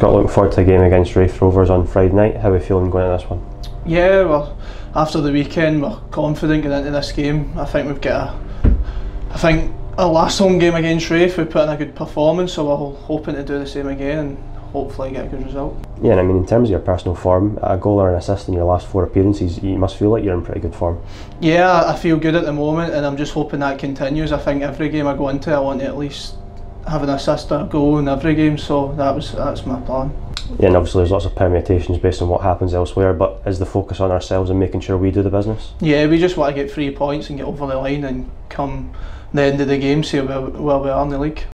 Scott, looking forward to a game against Raith Rovers on Friday night. How are we feeling going into this one? Yeah, well, after the weekend, we're confident going into this game. I think we've got a. I think our last home game against Raith, we put in a good performance, so we're hoping to do the same again and hopefully get a good result. Yeah, and I mean, in terms of your personal form, a goal or an assist in your last four appearances, you must feel like you're in pretty good form. Yeah, I feel good at the moment, and I'm just hoping that continues. I think every game I go into, I want to at least have an assist or a goal in every game, so that was that's my plan. Yeah, and obviously there's lots of permutations based on what happens elsewhere, but is the focus on ourselves and making sure we do the business? Yeah, we just want to get three points and get over the line and come the end of the game see where, where we are in the league.